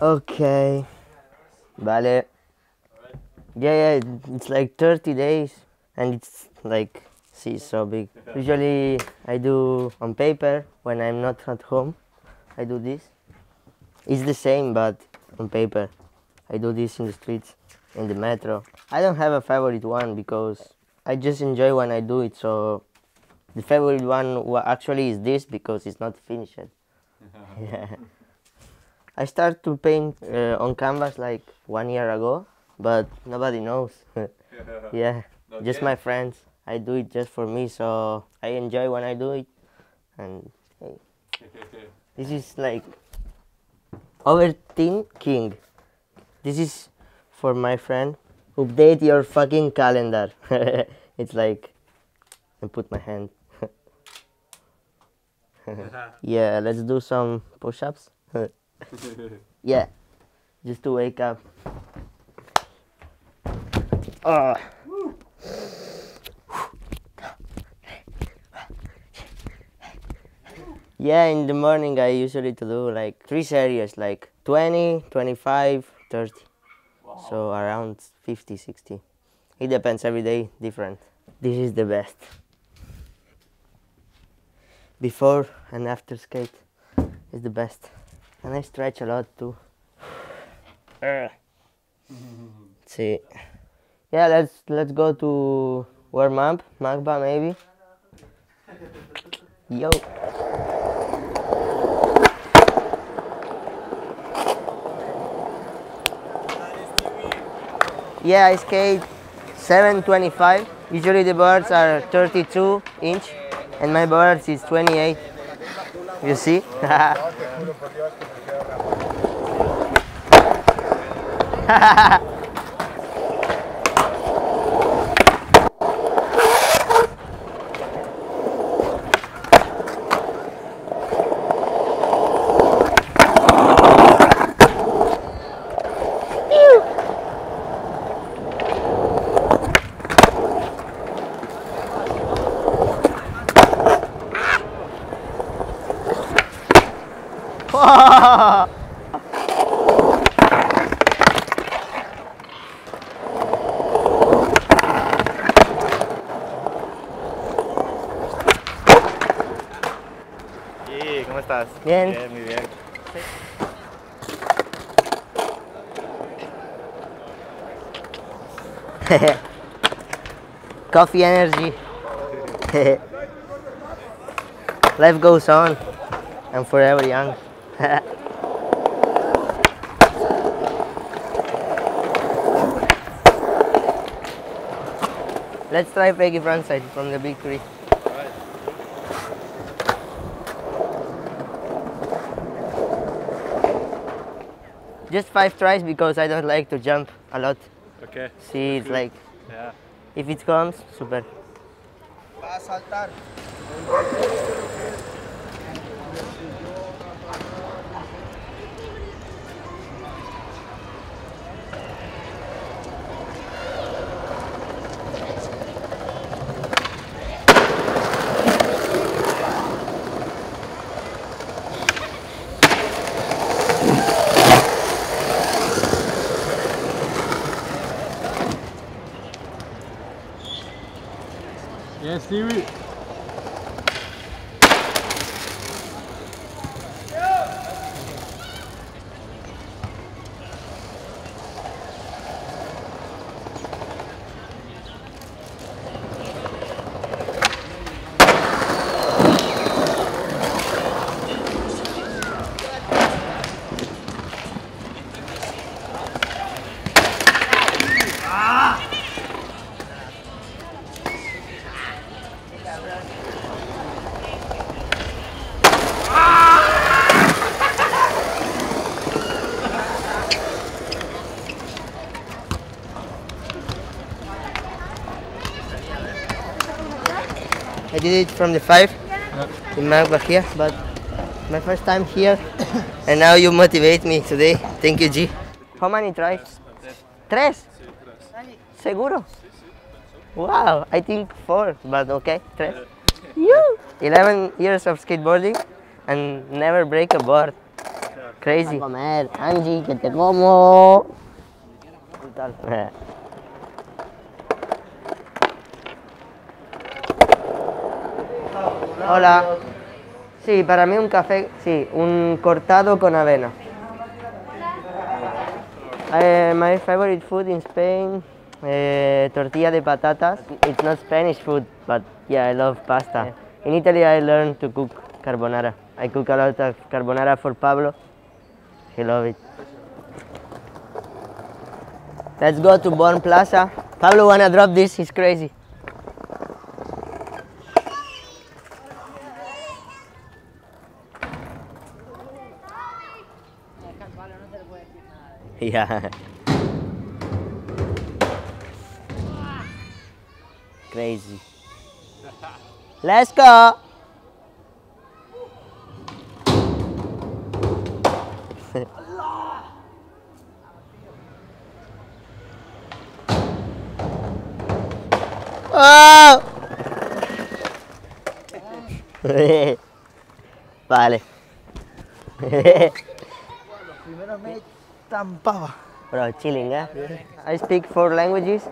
Okay. Vale. Yeah, yeah, it's like 30 days and it's like, see, so big. Usually I do on paper when I'm not at home. I do this. It's the same, but on paper. I do this in the streets, in the metro. I don't have a favorite one because I just enjoy when I do it. So the favorite one actually is this because it's not finished. yeah. I started to paint uh, on canvas like one year ago, but nobody knows. yeah, just my friends. I do it just for me, so I enjoy when I do it. And hey, this is like overthinking. This is for my friend. Update your fucking calendar. it's like I put my hand. Yeah, let's do some push-ups. yeah, just to wake up. Ah. Yeah, in the morning I usually to do like three series, like 20, 25, 30. So around 50, 60. It depends every day, different. This is the best. Before and after skate is the best. And I stretch a lot too. Ugh. See. Yeah, let's let's go to warm up, MACBA maybe. Yo. Yeah, I skate 725. Usually the boards are 32 inch and my boards is 28. You see? Sí, ¿cómo estás? Bien. Bien, muy bien. Coffee energy. Life goes on. I'm forever young. Let's try Peggy frontside from the big tree. Just five tries because I don't like to jump a lot. Okay. See, it's like Yeah. if it comes, super. Yes, Stewie. I did it from the five in MACBA here, but my first time here, and now you motivate me today. Thank you, G. How many tries? Tres. Seguro. Wow, I think four, but okay, tres. You. 11 years of skateboarding, and never break a board. Crazy. comer. Angie, que te como. Hola. Sí, para mí un café, sí, un cortado con avena. Eh, my favorite food in Spain, eh, tortilla de patatas. It's not Spanish food, but yeah, I love pasta. In Italy, I learned to cook carbonara. I cook a lot of carbonara for Pablo. He love it. Let's go to Born Plaza. Pablo wanna drop this, he's crazy. Yeah. Crazy. Let's go. ¡Oh! vale. Primero me estampaba. Bro, chilling, eh? I speak four languages.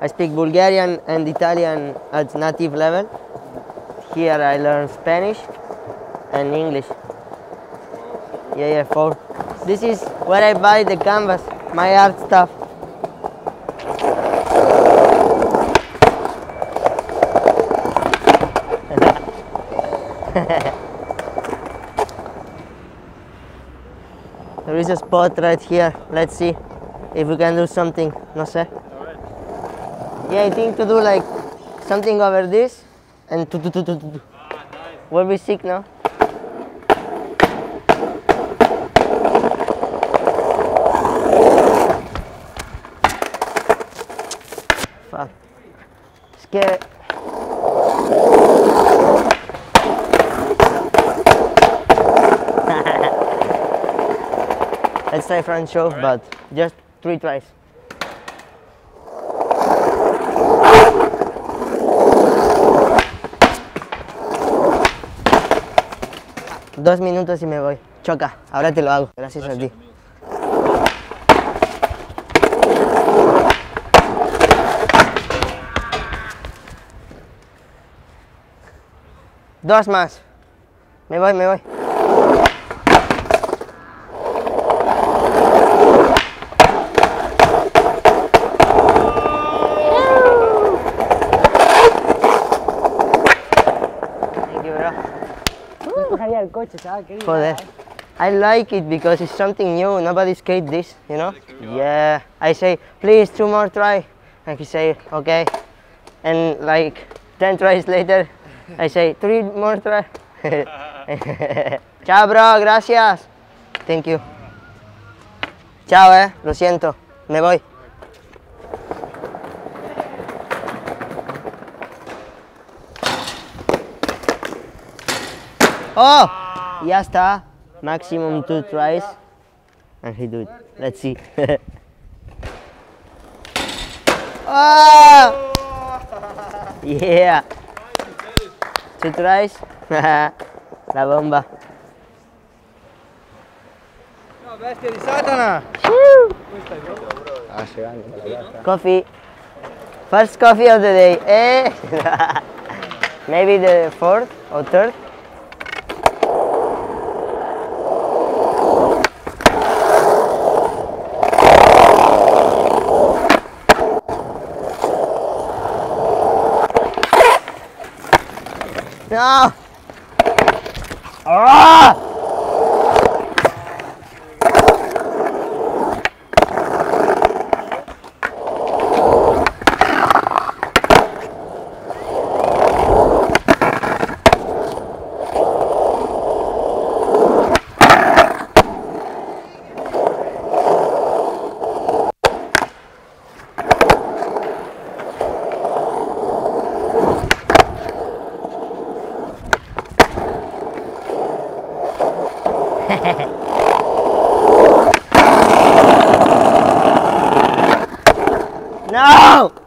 I speak Bulgarian and Italian at native level. Here I learn Spanish and English. Yeah, yeah, four. This is where I buy the canvas, my art stuff. a spot right here. Let's see if we can do something. No sé. Yeah, I think to do like something over this and to to to to to. We'll be sick now. Fuck. Es try front shove, but just three tries. Dos minutos y me voy. Choca, ahora te lo hago. Gracias a ti. Dos más. Me voy, me voy. Bajaría el coche, ¿sabes? Qué Joder. I like it because it's something new. Nobody skate this, you know? Yeah. I say, please, two more try. And he say, okay. And like 10 tries later, I say, three more try. Chao, bro. Gracias. Thank you. Chao, eh. Lo siento. Me voy. Oh! Ya está. Maximum two tries. And he do it. Let's see. oh! Yeah. Two tries. La bomba. No, bestia di Satana! Coffee. First coffee of the day. Eh? Maybe the fourth or third. No! Ah! No!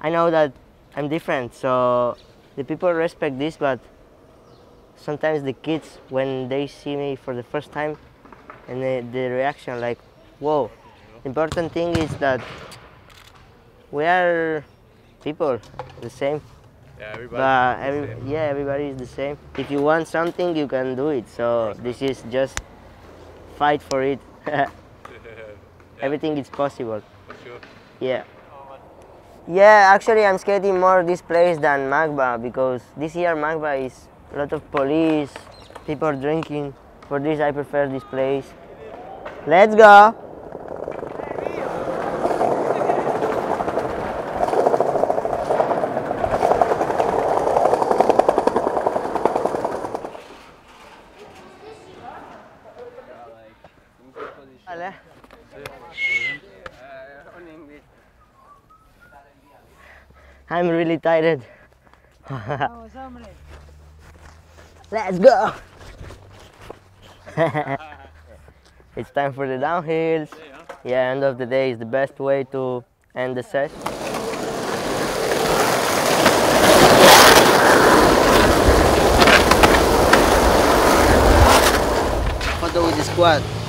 I know that I'm different, so the people respect this, but sometimes the kids, when they see me for the first time, and the, the reaction like, whoa. Important thing is that we are people, the same. Yeah, everybody. But every, yeah, everybody is the same. If you want something, you can do it. So this is just fight for it. Everything is possible. For sure. Yeah. Yeah, actually, I'm skating more this place than MACBA because this year MACBA is a lot of police, people drinking. For this, I prefer this place. Let's go. Vale. I'm really tired. Let's go. it's time for the downhills. Yeah, end of the day is the best way to end the session. Photo with the squad.